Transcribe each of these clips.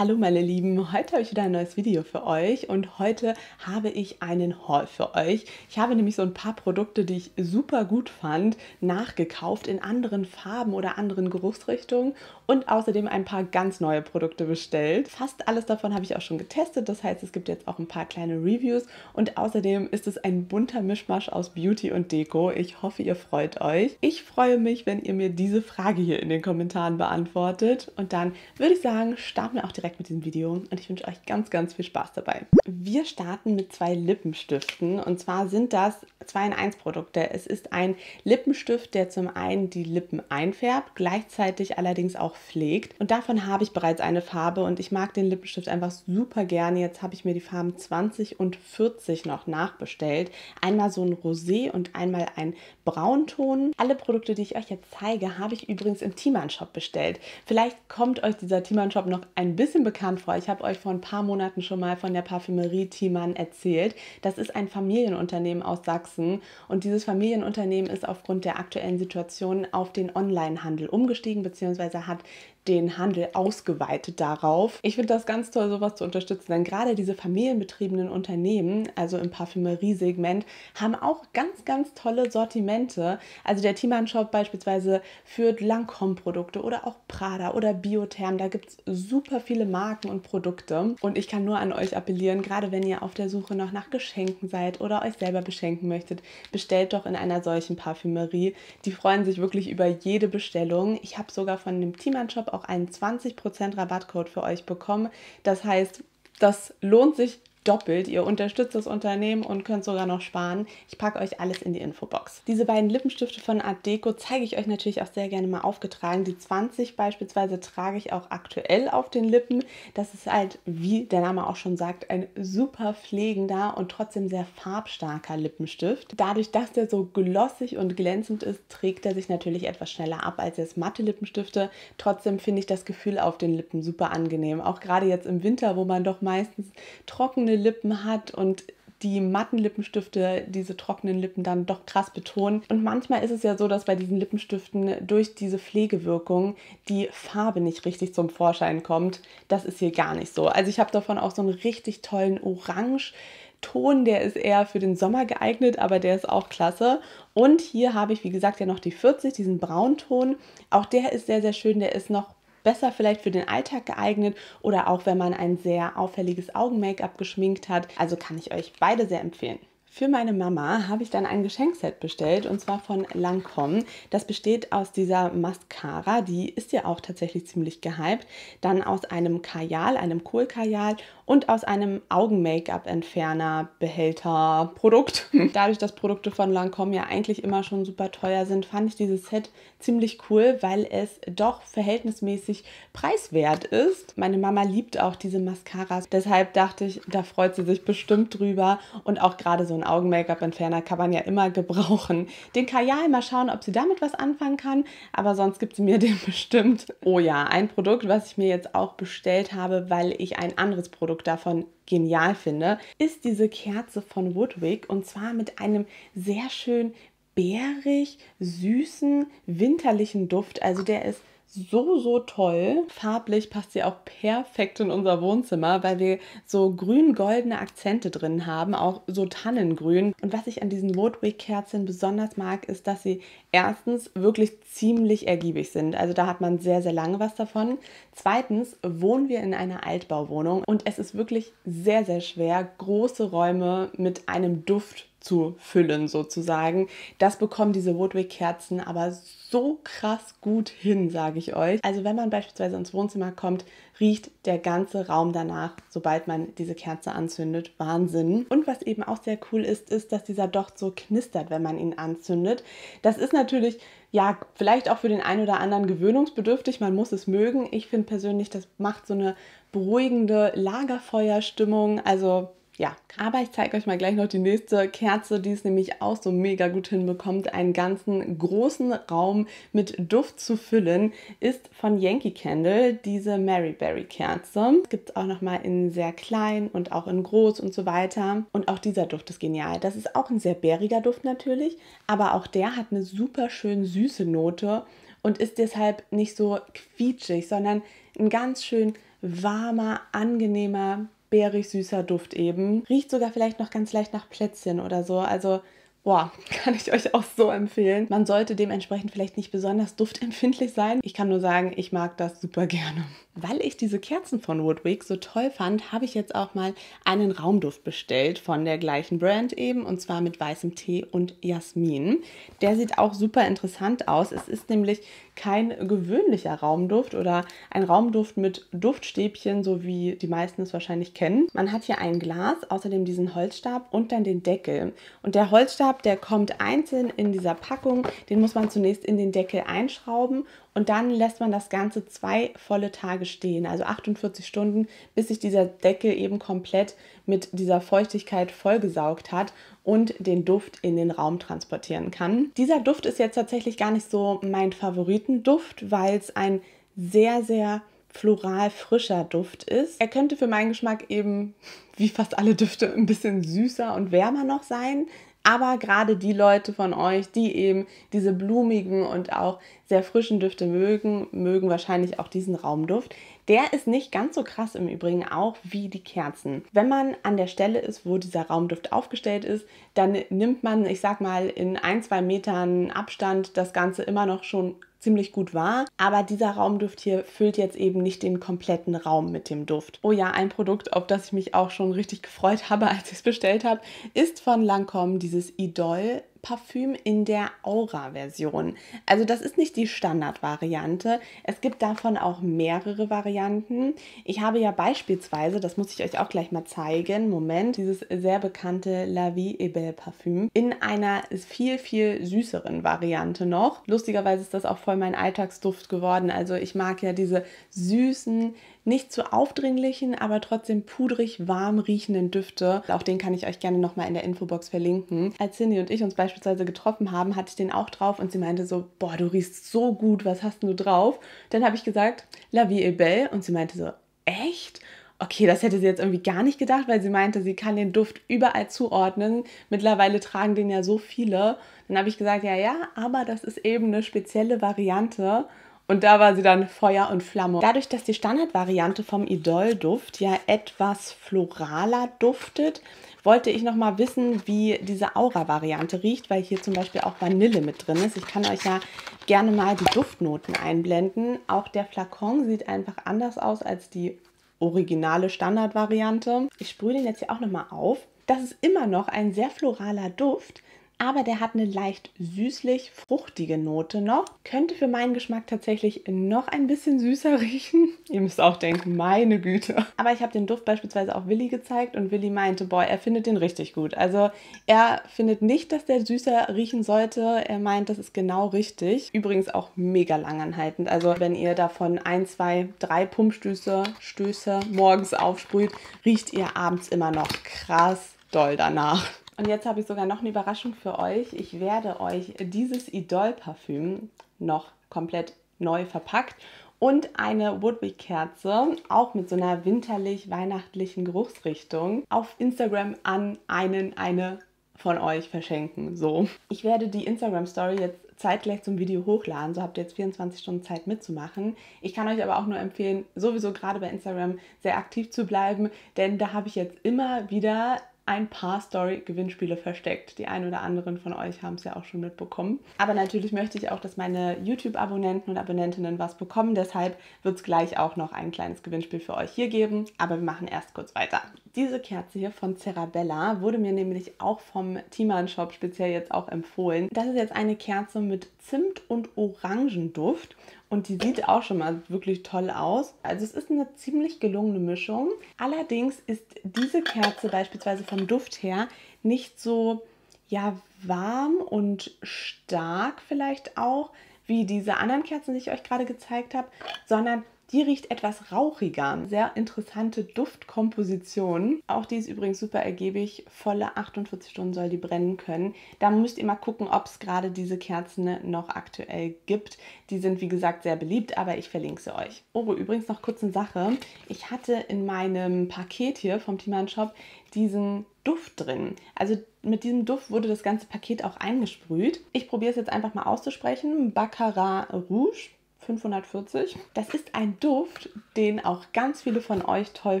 Hallo meine Lieben, heute habe ich wieder ein neues Video für euch und heute habe ich einen Haul für euch. Ich habe nämlich so ein paar Produkte, die ich super gut fand, nachgekauft in anderen Farben oder anderen Geruchsrichtungen und außerdem ein paar ganz neue Produkte bestellt. Fast alles davon habe ich auch schon getestet, das heißt es gibt jetzt auch ein paar kleine Reviews und außerdem ist es ein bunter Mischmasch aus Beauty und Deko. Ich hoffe, ihr freut euch. Ich freue mich, wenn ihr mir diese Frage hier in den Kommentaren beantwortet und dann würde ich sagen, starten wir auch direkt mit diesem Video und ich wünsche euch ganz, ganz viel Spaß dabei. Wir starten mit zwei Lippenstiften und zwar sind das 2 in 1 Produkte. Es ist ein Lippenstift, der zum einen die Lippen einfärbt, gleichzeitig allerdings auch pflegt und davon habe ich bereits eine Farbe und ich mag den Lippenstift einfach super gerne. Jetzt habe ich mir die Farben 20 und 40 noch nachbestellt. Einmal so ein Rosé und einmal ein Braunton. Alle Produkte, die ich euch jetzt zeige, habe ich übrigens im Timan Shop bestellt. Vielleicht kommt euch dieser Timan Shop noch ein bisschen bisschen bekannt vor. Ich habe euch vor ein paar Monaten schon mal von der Parfümerie Thiemann erzählt. Das ist ein Familienunternehmen aus Sachsen und dieses Familienunternehmen ist aufgrund der aktuellen Situation auf den Onlinehandel umgestiegen bzw. hat den Handel ausgeweitet darauf. Ich finde das ganz toll, sowas zu unterstützen, denn gerade diese familienbetriebenen Unternehmen, also im Parfümeriesegment, haben auch ganz, ganz tolle Sortimente. Also der Timan Shop beispielsweise führt Lancôme-Produkte oder auch Prada oder Biotherm. Da gibt es super viele Marken und Produkte. Und ich kann nur an euch appellieren, gerade wenn ihr auf der Suche noch nach Geschenken seid oder euch selber beschenken möchtet, bestellt doch in einer solchen Parfümerie. Die freuen sich wirklich über jede Bestellung. Ich habe sogar von dem Timan Shop auch einen 20% Rabattcode für euch bekommen. Das heißt, das lohnt sich doppelt. Ihr unterstützt das Unternehmen und könnt sogar noch sparen. Ich packe euch alles in die Infobox. Diese beiden Lippenstifte von Art Deco zeige ich euch natürlich auch sehr gerne mal aufgetragen. Die 20 beispielsweise trage ich auch aktuell auf den Lippen. Das ist halt, wie der Name auch schon sagt, ein super pflegender und trotzdem sehr farbstarker Lippenstift. Dadurch, dass der so glossig und glänzend ist, trägt er sich natürlich etwas schneller ab als jetzt matte Lippenstifte. Trotzdem finde ich das Gefühl auf den Lippen super angenehm. Auch gerade jetzt im Winter, wo man doch meistens trockene trockene Lippen hat und die matten Lippenstifte diese trockenen Lippen dann doch krass betonen. Und manchmal ist es ja so, dass bei diesen Lippenstiften durch diese Pflegewirkung die Farbe nicht richtig zum Vorschein kommt. Das ist hier gar nicht so. Also ich habe davon auch so einen richtig tollen Orange. Ton, der ist eher für den Sommer geeignet, aber der ist auch klasse. Und hier habe ich, wie gesagt, ja noch die 40, diesen Braunton. Auch der ist sehr, sehr schön. Der ist noch besser vielleicht für den Alltag geeignet oder auch wenn man ein sehr auffälliges Augen-Make-up geschminkt hat. Also kann ich euch beide sehr empfehlen. Für meine Mama habe ich dann ein Geschenkset bestellt und zwar von Lancôme. Das besteht aus dieser Mascara, die ist ja auch tatsächlich ziemlich gehypt. Dann aus einem Kajal, einem Kohlkajal und aus einem Augen-Make-up-Entferner, Behälter, Produkt. Dadurch, dass Produkte von Lancôme ja eigentlich immer schon super teuer sind, fand ich dieses Set ziemlich cool, weil es doch verhältnismäßig preiswert ist. Meine Mama liebt auch diese Mascaras, deshalb dachte ich, da freut sie sich bestimmt drüber und auch gerade so ein Augen-Make-up-Entferner kann man ja immer gebrauchen. Den Kajal, mal schauen, ob sie damit was anfangen kann, aber sonst gibt sie mir den bestimmt. Oh ja, ein Produkt, was ich mir jetzt auch bestellt habe, weil ich ein anderes Produkt Produkt davon genial finde, ist diese Kerze von Woodwick und zwar mit einem sehr schön bärig, süßen, winterlichen Duft. Also der ist so, so toll. Farblich passt sie auch perfekt in unser Wohnzimmer, weil wir so grün-goldene Akzente drin haben, auch so Tannengrün. Und was ich an diesen Woodwick-Kerzen besonders mag, ist, dass sie erstens wirklich ziemlich ergiebig sind. Also da hat man sehr, sehr lange was davon. Zweitens wohnen wir in einer Altbauwohnung und es ist wirklich sehr, sehr schwer, große Räume mit einem Duft zu füllen sozusagen. Das bekommen diese Woodwick-Kerzen aber so krass gut hin, sage ich euch. Also wenn man beispielsweise ins Wohnzimmer kommt, riecht der ganze Raum danach, sobald man diese Kerze anzündet. Wahnsinn. Und was eben auch sehr cool ist, ist, dass dieser Docht so knistert, wenn man ihn anzündet. Das ist natürlich ja, vielleicht auch für den einen oder anderen gewöhnungsbedürftig. Man muss es mögen. Ich finde persönlich, das macht so eine beruhigende Lagerfeuerstimmung. Also ja, aber ich zeige euch mal gleich noch die nächste Kerze, die es nämlich auch so mega gut hinbekommt, einen ganzen großen Raum mit Duft zu füllen, ist von Yankee Candle diese Mary Berry Kerze. Gibt es auch noch mal in sehr klein und auch in groß und so weiter. Und auch dieser Duft ist genial. Das ist auch ein sehr bäriger Duft natürlich, aber auch der hat eine super schön süße Note und ist deshalb nicht so quietschig, sondern ein ganz schön warmer, angenehmer, beerig süßer Duft eben. Riecht sogar vielleicht noch ganz leicht nach Plätzchen oder so. Also Boah, kann ich euch auch so empfehlen. Man sollte dementsprechend vielleicht nicht besonders duftempfindlich sein. Ich kann nur sagen, ich mag das super gerne. Weil ich diese Kerzen von Woodwick so toll fand, habe ich jetzt auch mal einen Raumduft bestellt von der gleichen Brand eben und zwar mit weißem Tee und Jasmin. Der sieht auch super interessant aus. Es ist nämlich kein gewöhnlicher Raumduft oder ein Raumduft mit Duftstäbchen, so wie die meisten es wahrscheinlich kennen. Man hat hier ein Glas, außerdem diesen Holzstab und dann den Deckel. Und der Holzstab, der kommt einzeln in dieser Packung. Den muss man zunächst in den Deckel einschrauben und dann lässt man das Ganze zwei volle Tage stehen, also 48 Stunden, bis sich dieser Deckel eben komplett mit dieser Feuchtigkeit vollgesaugt hat und den Duft in den Raum transportieren kann. Dieser Duft ist jetzt tatsächlich gar nicht so mein Favoritenduft, weil es ein sehr, sehr floral frischer Duft ist. Er könnte für meinen Geschmack eben wie fast alle Düfte ein bisschen süßer und wärmer noch sein. Aber gerade die Leute von euch, die eben diese blumigen und auch sehr frischen Düfte mögen, mögen wahrscheinlich auch diesen Raumduft. Der ist nicht ganz so krass im Übrigen auch wie die Kerzen. Wenn man an der Stelle ist, wo dieser Raumduft aufgestellt ist, dann nimmt man, ich sag mal, in ein, zwei Metern Abstand das Ganze immer noch schon ziemlich gut wahr. Aber dieser Raumduft hier füllt jetzt eben nicht den kompletten Raum mit dem Duft. Oh ja, ein Produkt, auf das ich mich auch schon richtig gefreut habe, als ich es bestellt habe, ist von Lancome dieses Idol Parfüm in der Aura-Version. Also das ist nicht die Standard-Variante. Es gibt davon auch mehrere Varianten. Ich habe ja beispielsweise, das muss ich euch auch gleich mal zeigen, Moment, dieses sehr bekannte La Vie et Belle Parfüm in einer viel, viel süßeren Variante noch. Lustigerweise ist das auch voll mein Alltagsduft geworden. Also ich mag ja diese süßen, nicht zu aufdringlichen, aber trotzdem pudrig warm riechenden Düfte. Auch den kann ich euch gerne nochmal in der Infobox verlinken. Als Cindy und ich uns beispielsweise getroffen haben, hatte ich den auch drauf und sie meinte so, boah, du riechst so gut, was hast du drauf? Dann habe ich gesagt, La Vie est Belle und sie meinte so, echt? Okay, das hätte sie jetzt irgendwie gar nicht gedacht, weil sie meinte, sie kann den Duft überall zuordnen. Mittlerweile tragen den ja so viele. Dann habe ich gesagt, ja, ja, aber das ist eben eine spezielle Variante und da war sie dann Feuer und Flamme. Dadurch, dass die Standardvariante vom Idol-Duft ja etwas floraler duftet, wollte ich noch mal wissen, wie diese Aura-Variante riecht, weil hier zum Beispiel auch Vanille mit drin ist. Ich kann euch ja gerne mal die Duftnoten einblenden. Auch der Flakon sieht einfach anders aus als die originale Standardvariante. Ich sprühe den jetzt hier auch noch mal auf. Das ist immer noch ein sehr floraler Duft, aber der hat eine leicht süßlich fruchtige Note noch. Könnte für meinen Geschmack tatsächlich noch ein bisschen süßer riechen. Ihr müsst auch denken, meine Güte. Aber ich habe den Duft beispielsweise auch Willi gezeigt und Willi meinte, boah, er findet den richtig gut. Also er findet nicht, dass der süßer riechen sollte. Er meint, das ist genau richtig. Übrigens auch mega langanhaltend. Also wenn ihr davon ein, zwei, drei Pumpstöße Stöße morgens aufsprüht, riecht ihr abends immer noch krass doll danach. Und jetzt habe ich sogar noch eine Überraschung für euch. Ich werde euch dieses Idol-Parfüm noch komplett neu verpackt und eine Woodwick-Kerze, auch mit so einer winterlich-weihnachtlichen Geruchsrichtung, auf Instagram an einen, eine von euch verschenken. So. Ich werde die Instagram-Story jetzt zeitgleich zum Video hochladen. So habt ihr jetzt 24 Stunden Zeit mitzumachen. Ich kann euch aber auch nur empfehlen, sowieso gerade bei Instagram sehr aktiv zu bleiben, denn da habe ich jetzt immer wieder ein paar Story-Gewinnspiele versteckt. Die einen oder anderen von euch haben es ja auch schon mitbekommen. Aber natürlich möchte ich auch, dass meine YouTube-Abonnenten und Abonnentinnen was bekommen. Deshalb wird es gleich auch noch ein kleines Gewinnspiel für euch hier geben. Aber wir machen erst kurz weiter. Diese Kerze hier von Cerabella wurde mir nämlich auch vom Timan Shop speziell jetzt auch empfohlen. Das ist jetzt eine Kerze mit Zimt und Orangenduft und die sieht auch schon mal wirklich toll aus. Also es ist eine ziemlich gelungene Mischung. Allerdings ist diese Kerze beispielsweise vom Duft her nicht so ja warm und stark vielleicht auch wie diese anderen Kerzen, die ich euch gerade gezeigt habe, sondern die riecht etwas rauchiger. Sehr interessante Duftkomposition. Auch die ist übrigens super ergiebig. Volle 48 Stunden soll die brennen können. Da müsst ihr mal gucken, ob es gerade diese Kerzen noch aktuell gibt. Die sind wie gesagt sehr beliebt, aber ich verlinke sie euch. Oh, übrigens noch kurz eine Sache. Ich hatte in meinem Paket hier vom Timan Shop diesen Duft drin. Also mit diesem Duft wurde das ganze Paket auch eingesprüht. Ich probiere es jetzt einfach mal auszusprechen. Baccarat Rouge 540. Das ist ein Duft, den auch ganz viele von euch toll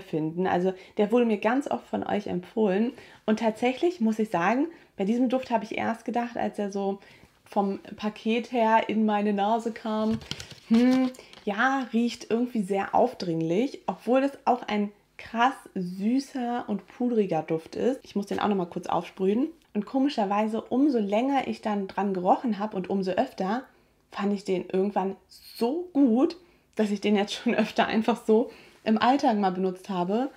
finden. Also der wurde mir ganz oft von euch empfohlen. Und tatsächlich muss ich sagen, bei diesem Duft habe ich erst gedacht, als er so vom Paket her in meine Nase kam, hm, ja, riecht irgendwie sehr aufdringlich, obwohl es auch ein krass süßer und pudriger Duft ist. Ich muss den auch noch mal kurz aufsprühen. Und komischerweise, umso länger ich dann dran gerochen habe und umso öfter, fand ich den irgendwann so gut, dass ich den jetzt schon öfter einfach so im Alltag mal benutzt habe.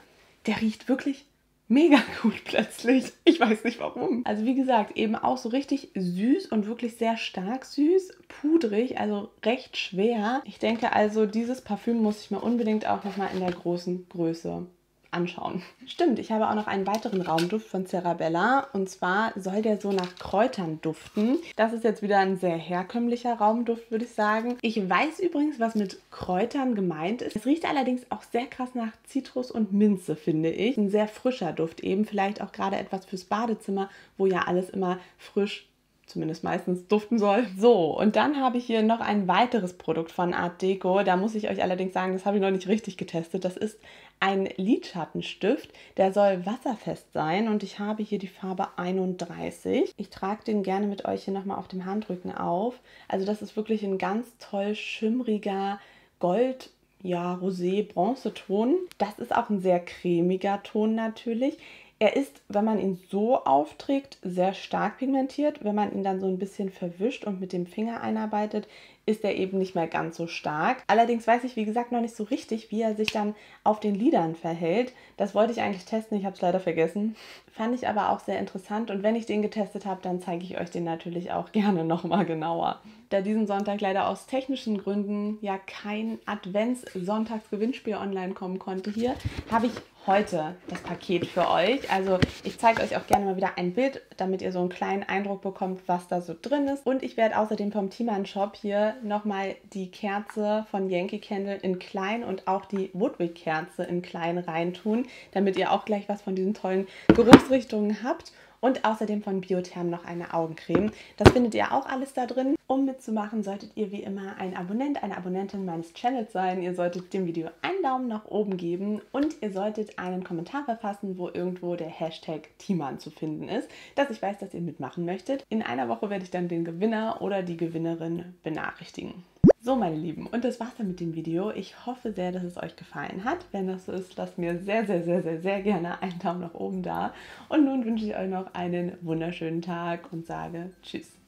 Der riecht wirklich mega gut plötzlich. Ich weiß nicht warum. Also wie gesagt, eben auch so richtig süß und wirklich sehr stark süß, pudrig, also recht schwer. Ich denke also, dieses Parfüm muss ich mir unbedingt auch nochmal in der großen Größe anschauen. Stimmt, ich habe auch noch einen weiteren Raumduft von Cerabella und zwar soll der so nach Kräutern duften. Das ist jetzt wieder ein sehr herkömmlicher Raumduft, würde ich sagen. Ich weiß übrigens, was mit Kräutern gemeint ist. Es riecht allerdings auch sehr krass nach Zitrus und Minze, finde ich. Ein sehr frischer Duft, eben vielleicht auch gerade etwas fürs Badezimmer, wo ja alles immer frisch zumindest meistens duften soll. So, und dann habe ich hier noch ein weiteres Produkt von Art Deco. Da muss ich euch allerdings sagen, das habe ich noch nicht richtig getestet. Das ist ein Lidschattenstift. Der soll wasserfest sein und ich habe hier die Farbe 31. Ich trage den gerne mit euch hier nochmal auf dem Handrücken auf. Also das ist wirklich ein ganz toll schimmriger Gold ja, Rosé-Bronzeton. Das ist auch ein sehr cremiger Ton natürlich. Er ist, wenn man ihn so aufträgt, sehr stark pigmentiert. Wenn man ihn dann so ein bisschen verwischt und mit dem Finger einarbeitet, ist er eben nicht mehr ganz so stark. Allerdings weiß ich, wie gesagt, noch nicht so richtig, wie er sich dann auf den Lidern verhält. Das wollte ich eigentlich testen, ich habe es leider vergessen. Fand ich aber auch sehr interessant und wenn ich den getestet habe, dann zeige ich euch den natürlich auch gerne nochmal genauer. Da diesen Sonntag leider aus technischen Gründen ja kein Advents-Sonntagsgewinnspiel online kommen konnte hier, habe ich heute das Paket für euch. Also ich zeige euch auch gerne mal wieder ein Bild, damit ihr so einen kleinen Eindruck bekommt, was da so drin ist. Und ich werde außerdem vom Timan Shop hier nochmal die Kerze von Yankee Candle in klein und auch die Woodwick Kerze in klein reintun, damit ihr auch gleich was von diesen tollen Geruchsrichtungen habt und außerdem von Biotherm noch eine Augencreme. Das findet ihr auch alles da drin. Um mitzumachen, solltet ihr wie immer ein Abonnent, eine Abonnentin meines Channels sein. Ihr solltet dem Video einen Daumen nach oben geben und ihr solltet einen Kommentar verfassen, wo irgendwo der Hashtag Timan zu finden ist, dass ich weiß, dass ihr mitmachen möchtet. In einer Woche werde ich dann den Gewinner oder die Gewinnerin benachrichtigen. So, meine Lieben, und das war's dann mit dem Video. Ich hoffe sehr, dass es euch gefallen hat. Wenn das so ist, lasst mir sehr, sehr, sehr, sehr, sehr gerne einen Daumen nach oben da. Und nun wünsche ich euch noch einen wunderschönen Tag und sage Tschüss.